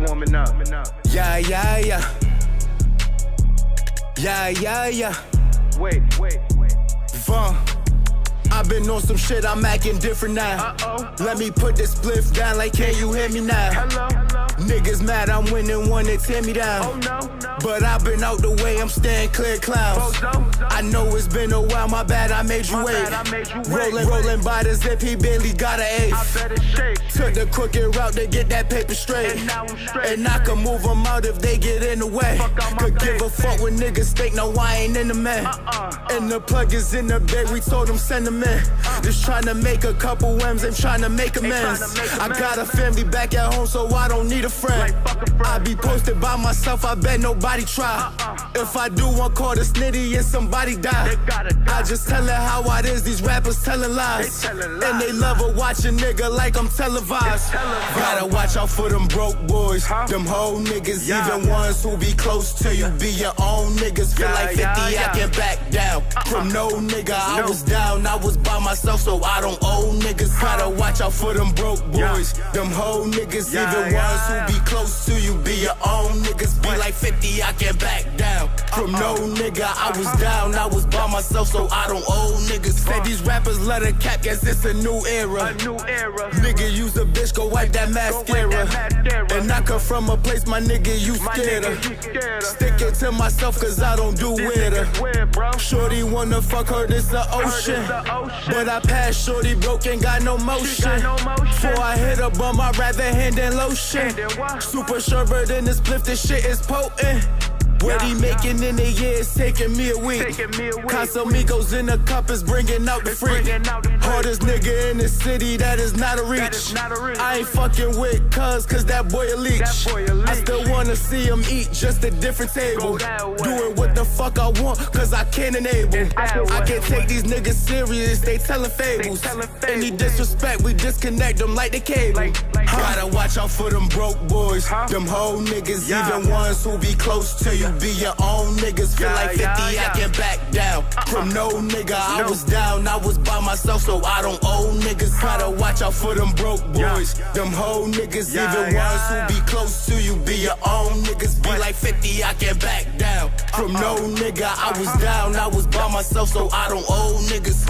warming up. Yeah, yeah, yeah. Yeah, yeah, yeah. Wait, wait, wait. Vaughn. I've been on some shit, I'm acting different now. Uh-oh. Let me put this spliff down, like, can you hear me now? Hello. Niggas mad, I'm winning one, they tear me down. Oh no, no. But I've been out the way, I'm staying clear clouds. Oh, Bozo. I know it's been a while, my bad, I made you My wait. bad, I made you wait. Rolling, rolling by the zip, he barely got an I Took the crooked route to get that paper straight. And now I'm straight. And I can move them out if they get in the way. Could give a fuck when niggas think, no, I ain't in the man. Uh-uh. And the plug is in the bed, we told them send them in. Uh. Just trying to make a couple M's, I'm trying to make amends. I got a family back at home, so I don't need a friend. Like a friend. I be posted by myself, I bet nobody try. Uh-uh. If I do one call to snitty and somebody die. I just tell it how it is, these rappers telling lies. Telling And they love a watch a nigga like I'm televised. Televised. Gotta watch out for them broke boys. Them whole niggas, even ones who be close to you. Be your own niggas. Feel like 50, yeah, yeah. I can back. From no nigga, I was down. I was by myself, so I don't owe niggas. Gotta watch out for them broke boys. Them whole niggas, even ones who be close to you. Be your own niggas. Be like 50, I can't back down. From uh-uh. no nigga, I uh-huh. was down. I was by myself, so I don't owe niggas. Say these rappers let a cap, guess it's a new era. A new era. Nigga use a bitch, go wipe that mascara. wipe that mascara. And I come from a place, my nigga, you scared of. You scared of. Stick it to myself, cause I don't do with her. Shorty wanna fuck her, this the ocean. it's the ocean. But I passed Shorty broke, ain't got no motion. Before I hit her bum, I'd rather hand than lotion. Hand than what? Super sherbet in this spliff, this shit is potent. What he making in a year is taking me a week. Taking me a. Casamigos in the cup is bringing out the freak. bringing out the freak. Hardest nigga in the city, that is not a reach. That is not a reach. I ain't fucking with cuz, cause that boy a leech. That boy a I still wanna see him eat, just a different table. Doing what the fuck I want, cause I can't enable. I can't take these niggas serious, they telling fables. Any disrespect, we disconnect them like the cable. Gotta watch out for them broke boys. Them whole niggas, even ones who be close to you. Be your own niggas, feel like 50, yeah, I yeah. can back down. Uh-uh. From no nigga, I was down, I was by myself, so I don't owe niggas. Gotta watch out for them broke boys. Them whole niggas, even ones who be close to you. Be your own niggas, be like 50, I can back down. From uh-uh. no nigga, I was uh-huh. down, I was by myself, so I don't owe niggas.